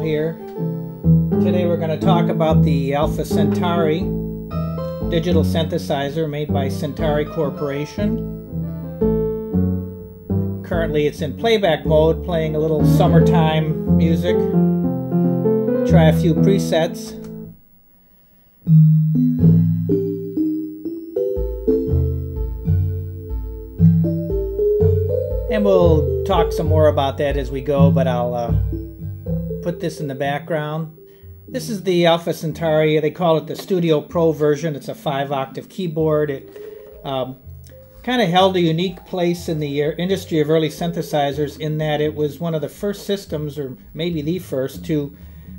here. Today we're going to talk about the Alpha Syntauri digital synthesizer made by Syntauri Corporation. Currently it's in playback mode, playing a little summertime music. Try a few presets. And we'll talk some more about that as we go, but I'll uh, put this in the background. This is the Alpha Syntauri. They call it the Studio Pro version. It's a five octave keyboard. It um, kind of held a unique place in the industry of early synthesizers in that it was one of the first systems, or maybe the first, to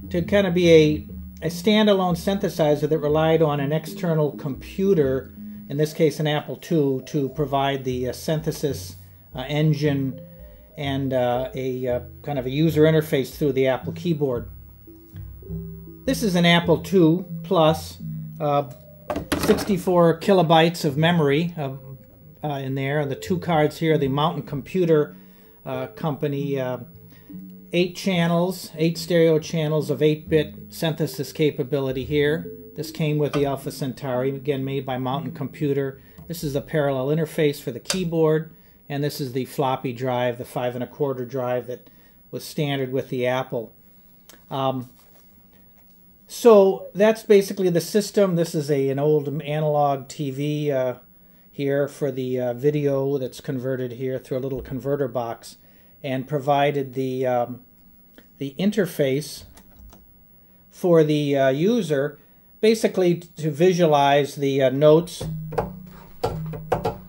to kind of be a, a standalone synthesizer that relied on an external computer, in this case an Apple II, to provide the uh, synthesis uh, engine and uh, a uh, kind of a user interface through the Apple keyboard. This is an Apple II Plus, uh, 64 kilobytes of memory uh, in there. And the two cards here, the Mountain Computer Company, eight channels, eight stereo channels of 8-bit synthesis capability here. This came with the Alpha Syntauri, again made by Mountain Computer. This is a parallel interface for the keyboard and this is the floppy drive, the five and a quarter drive that was standard with the Apple. Um, so that's basically the system. This is a an old analog TV uh, here for the uh, video that's converted here through a little converter box, and provided the um, the interface for the uh, user, basically to visualize the uh, notes.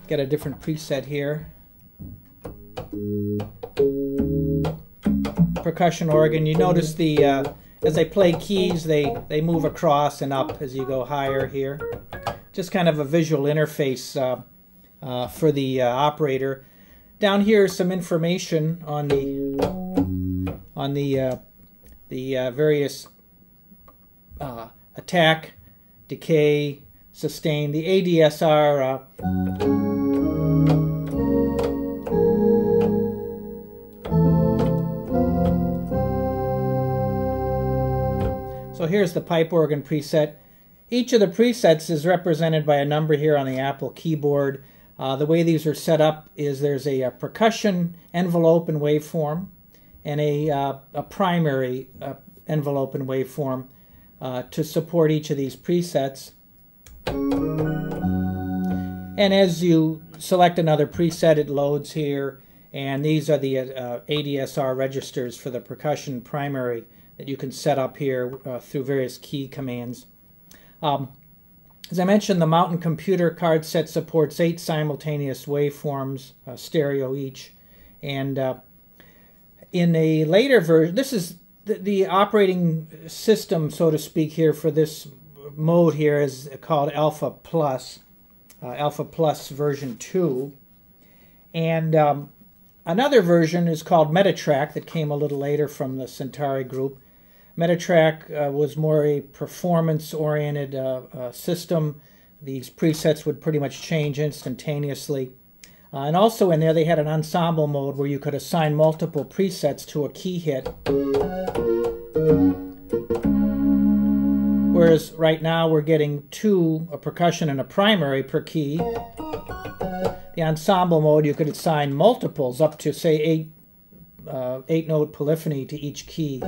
Get a different preset here percussion organ. You notice the uh, as I play keys, they they move across and up as you go higher here. Just kind of a visual interface uh, uh, for the uh, operator. Down here is some information on the on the uh, the various attack, decay, sustain. The ADSR So here's the pipe organ preset. Each of the presets is represented by a number here on the Apple keyboard. Uh, the way these are set up is there's a, a percussion envelope and waveform and a, uh, a primary uh, envelope and waveform uh, to support each of these presets. And as you select another preset, it loads here. And these are the uh, ADSR registers for the percussion primary that you can set up here uh, through various key commands. Um, as I mentioned, the Mountain Computer card set supports eight simultaneous waveforms, uh, stereo each. And uh, in a later version, this is the, the, operating system, so to speak, here for this mode here is called Alpha Plus, uh, Alpha Plus version 2. And um, Another version is called Metatrak that came a little later from the Syntauri group. Metatrak uh, was more a performance-oriented uh, uh, system. These presets would pretty much change instantaneously. Uh, and also in there they had an ensemble mode where you could assign multiple presets to a key hit. Whereas right now we're getting two, a percussion and a primary per key the ensemble mode, you could assign multiples up to, say, eight, uh, eight note polyphony to each key.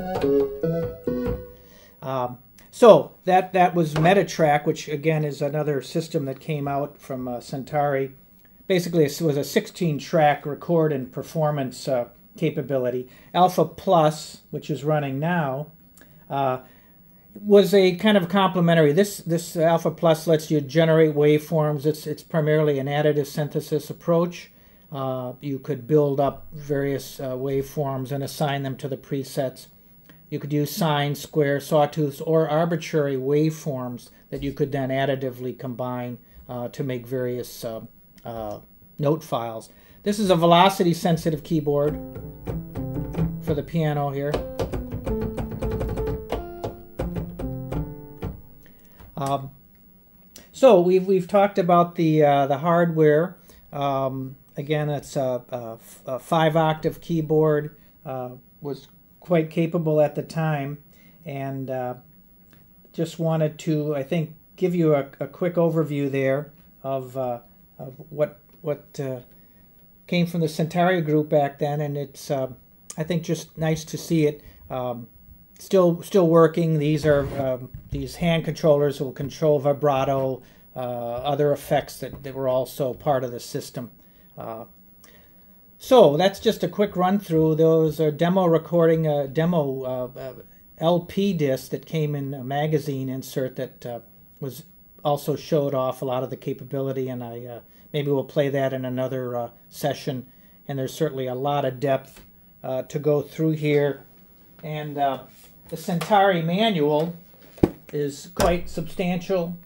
Um, so that, that was Metatrak, which again is another system that came out from uh, Syntauri. Basically, it was a 16 track record and performance uh, capability. Alpha Plus, which is running now, uh, was a kind of complementary. This this Alpha Plus lets you generate waveforms. It's it's primarily an additive synthesis approach. Uh, you could build up various uh, waveforms and assign them to the presets. You could use sine, square, sawtooths, or arbitrary waveforms that you could then additively combine uh, to make various uh, uh, note files. This is a velocity sensitive keyboard for the piano here. Um, so we've we've talked about the uh, the hardware. Um, again, it's a, a, a, five octave keyboard. Uh, was quite capable at the time, and uh, just wanted to, I think, give you a, a quick overview there of, uh, of what what uh, came from the Syntauri group back then, and it's uh, I think just nice to see it um, still still working. These are um, these hand controllers will control vibrato, uh, other effects that, that were also part of the system. Uh, so that's just a quick run through. Those are demo recording, a demo uh, uh LP disc that came in a magazine insert that uh, was also showed off a lot of the capability, and I uh, maybe we'll play that in another session. And there's certainly a lot of depth to go through here, and the Syntauri manual is quite substantial,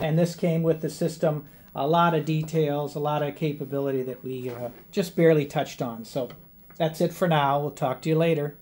and this came with the system. A lot of details, a lot of capability that we uh, just barely touched on. So that's it for now. We'll talk to you later.